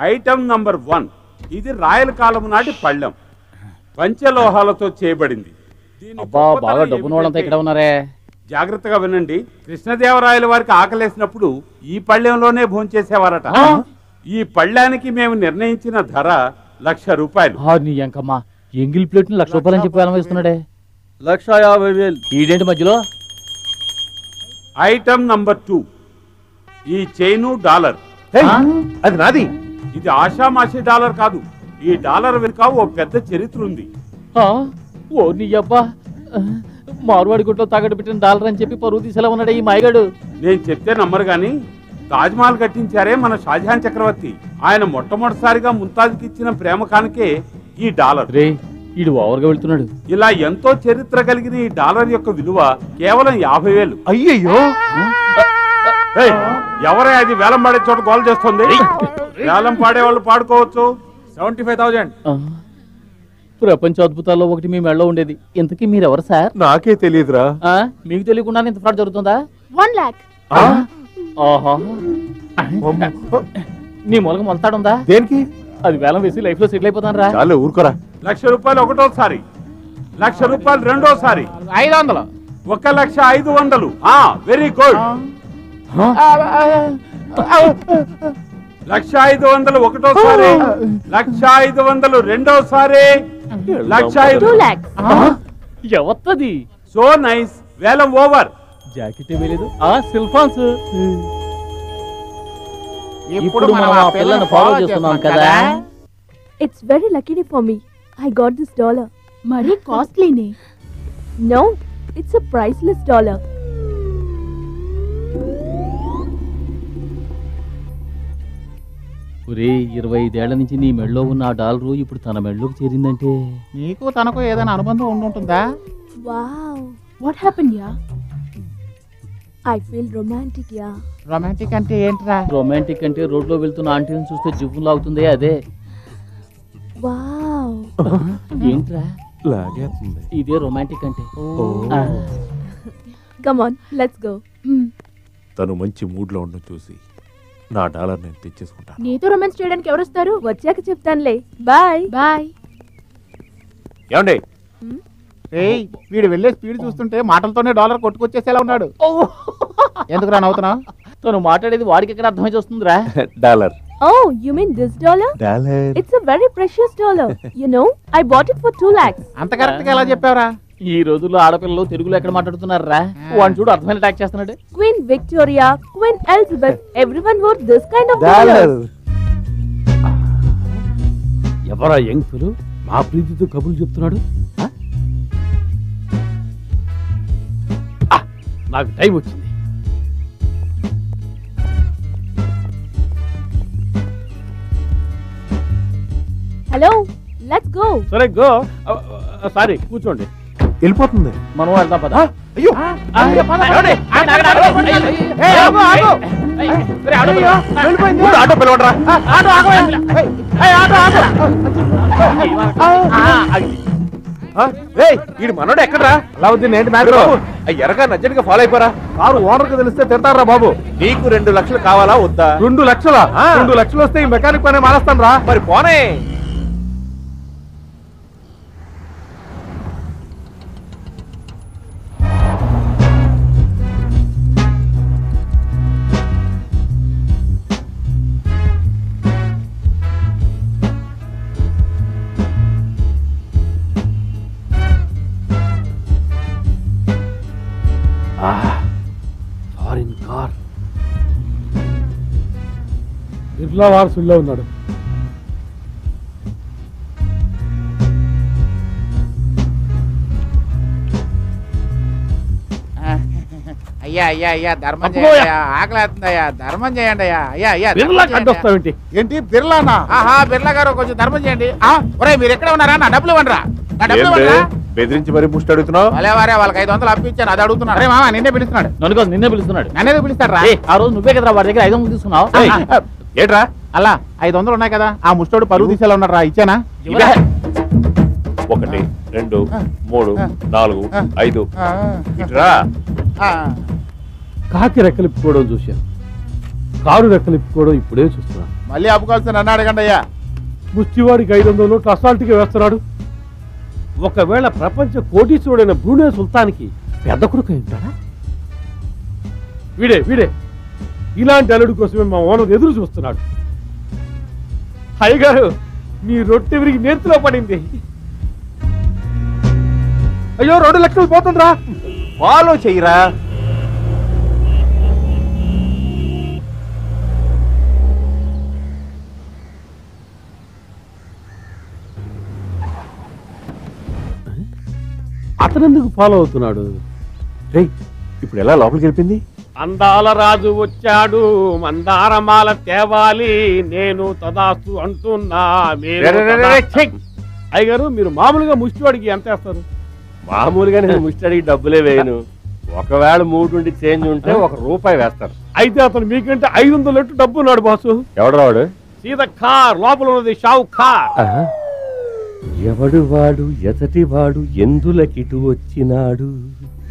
Item number one ఇది రాయల కాలం నాటి పళ్ళెం. పంచలోహాలతో చేయబడింది. బాగా ఇక్కడ ఉన్నారే. జాగ్రత్తగా వినండి. కృష్ణదేవరాయల వారికి ఆకలేసినప్పుడు ఈ పళ్ళెంలోనే భోంచేసేవారట? ఈ పళ్ళానికి మేము నిర్ణయించిన ధర లక్ష రూపాయలు. ఎంకమ్మా ఎంగిల్ ప్లేట్ లక్ష రూపాయలు అని చెప్పి లక్ష యాభై వేలు. ఈడేంటి మధ్యలో? ఐటమ్ నంబర్ టూ ఈ చైను డాలర్? అది నాది. ఇది ఆషామాషి డాలర్ కాదు. ఈ డాలర్ వెనుక ఓ పెద్ద చరిత్ర ఉంది. ఆ? ఓ నీ అబ్బా మారువాడి గుట్లో తాగట్టు పెట్టిన డాలర్ అని చెప్పి పరువు తీసేలా ఉన్నాడే ఈ మాయగాడు. నేను చెప్తే నమ్మరు గాని తాజ్మహల్ కట్టించారే మన షాజహాన్ చక్రవర్తి. ఆయన మొట్టమొదటిసారిగా ముంతాజ్కి ఇచ్చిన ప్రేమ కానుకే ఈ డాలర్. రే ఈడు ఓవర్గా వెళ్తున్నాడు. ఇలా ఎంతో చరిత్ర కలిగిన ఈ డాలర్ యొక్క విలువ కేవలం యాభై వేలు. అయ్యయ్యో! ఏయ్, ఎవరే అది వేలం పాడే చోట గోల్ చేస్తుంది? వేలం పాడే వాళ్ళు పాడుకోవచ్చు సెవెంటీ ఫైవ్ థౌజండ్. ప్రపంచ అద్భుతాల్లో ఒకటి మీ మెడలో ఉండేది ఇంతకీ మీరెవరు సార్ నాకే తెలియదురా ఆ? మీకు తెలియకుండా ఇంత ఫ్రాడ్ జరుగుతుందా వన్ ల్యాక్ ఆహా నీ మూలక మొలతాడుందా దేనికి అది వేలం వేసి లైఫ్లో సెటిల్ అయిపోతాను రా చాలు ఊరుకోరా లక్ష రూపాయలు ఒకటోసారి లక్ష రూపాయలు రెండోసారి ఐదు వందలు ఒక లక్ష ఐదు వందలు ఆ వెరీ గుడ్ లక్ష ఐదు వందలు ఒకటోసారి. లక్ష ఐదు వందలు రెండోసారి. లక్ష ఐదు ఎవత్తది? So nice. వేలం ఓవర్. జాకెట్ వేయలేదు. ఆ సిల్ఫాన్స్ ఇప్పుడు మనం ఆ పిల్లని ఫాలో చేస్తున్నాం కదా. It's very lucky for me I got this dollar మరీ కాస్ట్లీనే no. It's a priceless dollar ఒరే ఇరవై ఐదేళ్ళ నుంచి నీ మెడలో ఉన్న ఆ డాలరు ఇప్పుడు తన మెడలోకి చేరిందంటే. నీకు తనకు ఏదైనా అనుబంధం ఉండుంటుందా? Wow. What happen yeah? I feel romantic yeah. Romantic అంటే ఏంట్రా? రొమాంటిక్ అంటే రోడ్లో వెళ్తున్న ఆంటీని చూస్తే జివ్వు లాగుతుంది అదే. వావ్. ఏంట్రా? లాగేస్తుంది. ఇదే రొమాంటిక్ అంటే. కమ్ ఆన్ లెట్స్ గో తను మంచి మూడ్లో ఉండడం చూసి. నా డాలర్ నేను తెచ్చేసుకుంటాను. నీతో రొమాన్స్ చేయడానికి ఎవరు వస్తారు? వచ్చాక చెప్తానులే. బాయ్. బాయ్. ఏమండి? ఏయ్ వీడు వెళ్ళే స్పీడ్ చూస్తుంటే మాటలతోనే డాలర్ కొట్టుకొచ్చేసేలా ఉన్నాడు. ఎందుకురా నవ్వుతున్నావు? తను మాట్లాడేది వాడికి ఎక్కడ అర్థమై వస్తుందిరా dollar. Oh you mean this dollar dollar. It's a very precious dollar you know I bought it for 2 lakhs. అంత కరెక్ట్గా ఎలా చెప్పావురా? ఈ రోజుల్లో ఆడపిల్లలు తెలుగులో ఎక్కడ మాట్లాడుతున్నారా? వాడిని చూడు అర్థమైన అటాక్ చేస్తున్నాడు. Queen Elizabeth, everyone wore this kind of dollar dollars. ఎవరా యంగ్ ఫిలు? మా ప్రీతితో కబుర్లు చెప్తున్నాడు? నాకు టైం వచ్చింది. Hello, let's go. సరే గో. సారీ కూర్చోండి. వెళ్ళిపోతుంది. మనం వెళ్దాం పద. అయ్యో! ఆటో పిలవడరా వీడు మనోడు ఎక్కడరా? అలావుద్దీన్ ఏంటి బాబు, ఆ ఎర్రగా నజ్జడిగా గా ఫాలో అయిపోరా. కారు ఓనర్కి తెలిస్తే తిడతారా బాబు? నీకు రెండు లక్షలు కావాలా వద్దా? రెండు లక్షల? ఆ. రెండు లక్షలు వస్తే ఈ మెకానిక్ పని మానేస్తాను రా మరి పోనే. బిర్లా వారసుల్లో ఉన్నాడు. అయ్యా అయ్యా అయ్యా ధర్మం. చేయండి అయ్యా. ఆకలి అవుతుందయ్యా ధర్మం చేయండి అయ్యా. అయ్యా అయ్యా బిర్లా. కట్టొస్తావేంటి ఏంటి? బిర్లానా? ఆహా బిర్లా గారు కొంచెం ధర్మం చేయండి. ఆ, ఒరేయ్ మీరు ఎక్కడ ఉన్నారా? నా డబ్బులు ఇవ్వండిరా. నా డబ్బులు? ఇవ్వండిరా. బెదిరించి మరి ముష్టి అడుగుతున్నావు? వాళ్ళే వారే వాళ్ళకి ఐదు వందలు అప్పించాను అది అడుగుతున్నాను అరే మామ నిన్నే పిలుస్తున్నాడు. నన్ను కాదు నిన్నే పిలుస్తున్నాడు. నన్నేదో పిలుస్తాడు రా ఆ రోజు నువ్వే కదరా వాడి దగ్గర ఐదు వందలు తీసుకున్నావు? ఏంట్రా? అలా ఐదు వందలు ఉన్నాయి కదా. ఆ ముష్టోడు పరుగు తీసేలా ఉన్నాడు రా ఇచ్చానా? ఒకటి రెండు మూడు నాలుగు ఐదు. ఇటురా. కాకి రెక్కలిప్పుకోవడం చూశాను. కారు రెక్కలిప్పుకోవడం ఇప్పుడే చూస్తున్నా. మళ్ళీ ఆపుకోవాల్సిన నన్ను అడగండి అయ్యా. ముష్టివాడికి ఐదు వందల నోట్లు అసాల్ట్గా వేస్తున్నాడు. ఒకవేళ ప్రపంచ కోటీశ్వరుడైన బ్రూనే సుల్తాన్కి పెద్ద కొడుకు ఉంటాడా? వీడే వీడే. ఇలాంటి అల్లుడి కోసమే మా ఓనర్ ఎదురు చూస్తున్నాడు. అయ్యగారు మీ రొట్టె విరిగి నేర్చులో పడింది. అయ్యో రెండు లక్షలు పోతుందిరా. ఫాలో చెయ్యరా. అతనెందుకు ఫాలో అవుతున్నాడు? రేయ్ ఇప్పుడు ఎలా లోపలికి వెళ్ళింది అందాల రాజు వచ్చాడు మందారమాల తేవాలి నేను తదాస్తు అంటున్నా! అయ్యగారు మీరు మామూలుగా ముష్టివాడికి ఎంత వేస్తారు? మామూలుగా నేను ముష్టడికి డబ్బులే వేయను. ఒకవేళ మూడు ఉండి చేంజ్ ఉంటే ఒక రూపాయి వేస్తారు. అయితే అతను మీకంటే ఐదు వందల లెట్టు డబ్బు ఉన్నాడు బాసు. ఎవడు రావాడు? సీత కార్ లోపల ఉన్నది షావు కార్ ఎవడు వాడు ఎతటి వాడు ఎందులకిటు వచ్చినాడు?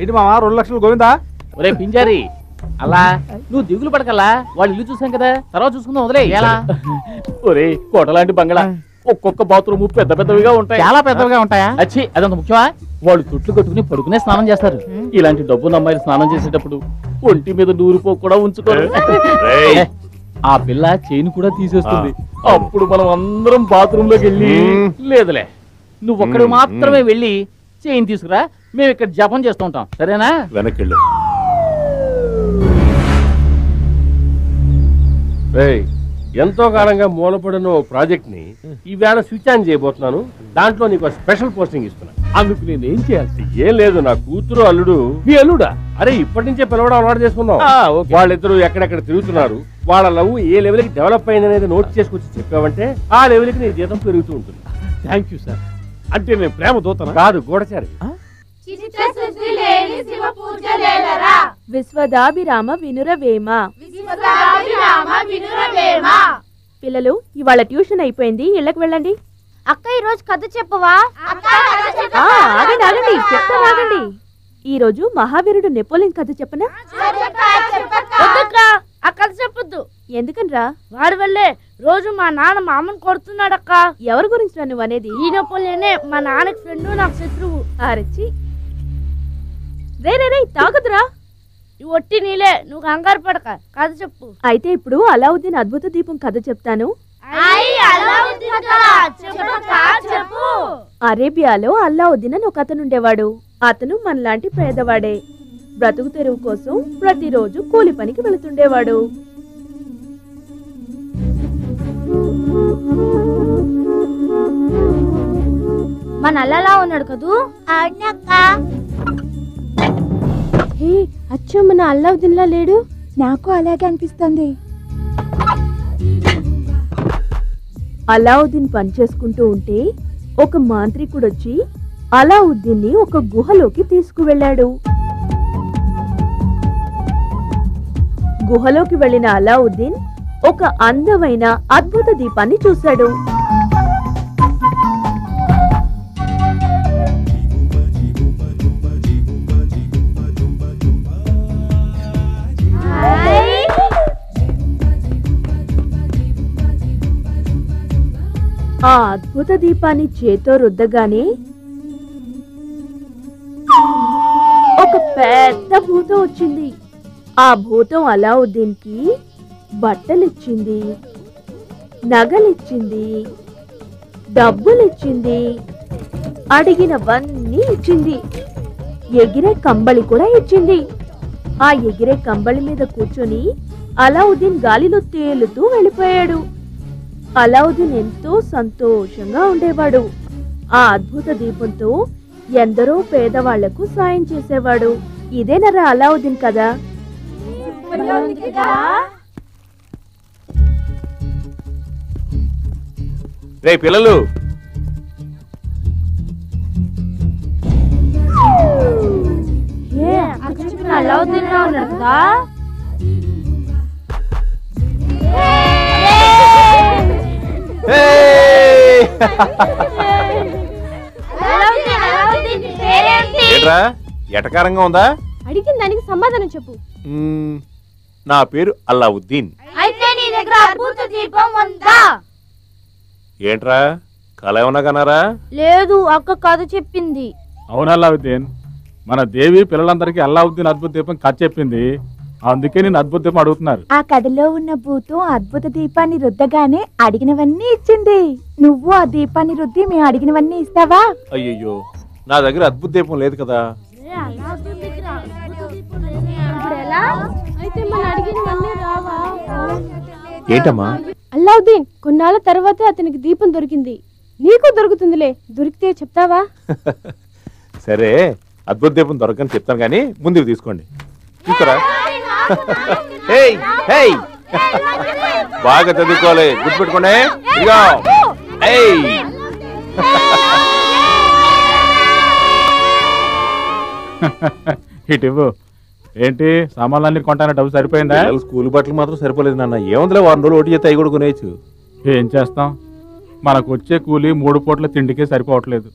ఏంటి మామ రెండు లక్షలు గోవిందా? ఒరే పింజారి అలా నువ్వు దిగులు పడకల్లా వాళ్ళు ఇల్లు చూసాం కదా తర్వాత చూసుకుందాం వదిలే ఎలా? ఒరే కోటలాంటి బంగళా ఒక్కొక్క బాత్రూమ్ పెద్ద పెద్దవిగా ఉంటాయి. చాలా పెద్దవిగా ఉంటాయా? అచ్చి అదంత ముఖ్యమా? వాళ్ళు చుట్లు కట్టుకుని పడుకునే స్నానం చేస్తారు. ఇలాంటి డబ్బు అమ్మాయిలు స్నానం చేసేటప్పుడు ఒంటి మీద నూరుపో కూడా ఉంచుకోరు. రేయ్. ఆ పిల్ల చైన్ కూడా తీసేస్తుంది. అప్పుడు మనం అందరం బాత్రూమ్లోకి వెళ్ళి. లేదులే నువ్వు ఒక్కడు మాత్రమే వెళ్ళి చైన్ తీసుకురా మేము ఇక్కడ జపం చేస్తూ ఉంటాం. సరేనా? వెనక్కి ఎంతో కాలంగా మూలపడిన ఓ ప్రాజెక్ట్ని ఈవేళ స్విచ్ ఆన్ చేయబోతున్నాను. దాంట్లో నీకు స్పెషల్ పోస్టింగ్ ఇస్తున్నా. అందుకు నేను ఏం చేయాలి ఏం లేదు నా కూతురు అల్లుడు. మీ అల్లుడా? అరే ఇప్పటి నుంచే పిలవడం అలవాటు ఓకే. వాళ్ళిద్దరూ ఎక్కడెక్కడ తిరుగుతున్నారు వాళ్ళ లవ్ ఏ లెవెల్కి డెవలప్ అయింది అనేది నోట్ చేసుకొచ్చి చెప్పావంటే ఆ లెవెల్కి నీ జీతం పెరుగుతూ ఉంటుంది. థ్యాంక్ యూ సార్ అంటే నేను ప్రేమ దూతనా? కాదు గూఢచారి విశ్వదాభిరామ వినురవేమ. పిల్లలు ఇవాళ ట్యూషన్ అయిపోయింది ఇళ్ళకి వెళ్ళండి. అక్క ఈ రోజు కథ చెప్పవా? ఆ, ఆగండి ఆగండి చెప్తా ఆగండి. ఈ రోజు మహావీరుడు నెపోలియన్ కథ చెప్పనా? ఆ కథ చెప్పొద్దు. ఎందుకనరా? వాడి వల్లే రోజు మా నాన్న మా అమ్మని కొడుతున్నాడక్క. ఎవరి గురించి నువ్వు అనేది? ఈ నెపోలియనే మా నాన్నకి ఫ్రెండ్ నాకు శత్రువు. అరచి రే రే రే తాగదురా ఒట్టి నీలే నువ్వు కంగారు పడక కథ చెప్పు. అయితే ఇప్పుడు అలావుద్దీన్ అద్భుత దీపం కథ చెప్తాను. చెప్పు. అరేబియాలో అల్లావుద్దీన్ అని ఒక అతను ఉండేవాడు. అతను మనలాంటి పేదవాడే. బ్రతుకు తెరువు కోసం ప్రతిరోజు కూలి పనికి వెళుతుండేవాడు. మన అల్లలా ఉన్నాడు కదూ? అవునక్క. హే అచ్చో మన అల్లావుద్దీన్లా లేడు? నాకు అలాగే అనిపిస్తుంది. అలావుద్దీన్ పని చేసుకుంటూ ఉంటే ఒక మాంత్రికుడు వచ్చి అలావుద్దీన్ని ఒక గుహలోకి తీసుకువెళ్ళాడు. గుహలోకి వెళ్ళిన అలావుద్దీన్ ఒక అందమైన అద్భుత దీపాన్ని చూశాడు. అద్భుత దీపాన్ని చేతో రుద్దగానే ఒక పెద్ద భూతం వచ్చింది. ఆ భూతం అలావుద్దీన్కి బట్టలిచ్చింది నగలిచ్చింది డబ్బులిచ్చింది అడిగినవన్నీ ఇచ్చింది. ఎగిరే కంబళి కూడా ఇచ్చింది. ఆ ఎగిరే కంబళి మీద కూర్చొని అలావుద్దీన్ గాలిలో తేలుతూ వెళ్ళిపోయాడు. అలావుద్దీన్ ఎంతో సంతోషంగా ఉండేవాడు. ఆ అద్భుత దీపంతో ఎందరో పేదవాళ్ళకు సాయం చేసేవాడు. ఇదేనరా అలావుద్దీన్ కదా. రే పిల్లలు! అలావుద్దీన్ ఉన్నాడు కదా? ఏంట్రా? ఎటకారంగా ఉందా? అడిగిన దానికి సమాధానం చెప్పు. నా పేరు అల్లావుద్దీన్. అయితే నీ దగ్గర అద్భుత దీపం ఉందా? ఏంట్రా? కళ ఏమన్నా కన్నారా? లేదు అక్క కథ చెప్పింది. అవును అల్లావుద్దీన్? మన దేవి పిల్లలందరికీ అల్లావుద్దీన్ అద్భుత దీపం కథ చెప్పింది. అందుకే నేను అద్భుత అడుగుతున్నారు. ఆ కథలో ఉన్న భూతం అద్భుత దీపాన్ని రుద్దగానే అడిగినవన్నీ ఇచ్చింది. నువ్వు ఆ దీపాన్ని రుద్ది మేము అడిగినవన్నీ ఇస్తావా? అయ్యయ్యో నా దగ్గర అద్భుత దీపం లేదు కదా? ఏంటమ్మా? అల్లావుద్దీన్ కొన్నాళ్ళ తర్వాతే అతనికి దీపం దొరికింది. నీకు దొరుకుతుందిలే. దొరికితే చెప్తావా? సరే అద్భుత దీపం దొరకని చెప్తాను కానీ ముందు ఇవి తీసుకోండి. తీసుకురా. హేయ్ హేయ్ బాగా చదువుకోవాలి. గుర్తుపెట్టుకోండి ఇదిగో. ఏయ్ ఇటు. ఏంటి? సామాన్లన్నీ కొంటానే డబ్బు సరిపోయిందా? స్కూల్ బట్టలు మాత్రం సరిపోలేదు నాన్న. ఏముందిలే వారం రోజులు ఒకటి చేస్తే అవి కూడా కొనేయచ్చు. ఏం చేస్తాం? మనకు వచ్చే కూలి మూడు పూట్ల తిండికే సరిపోవట్లేదు.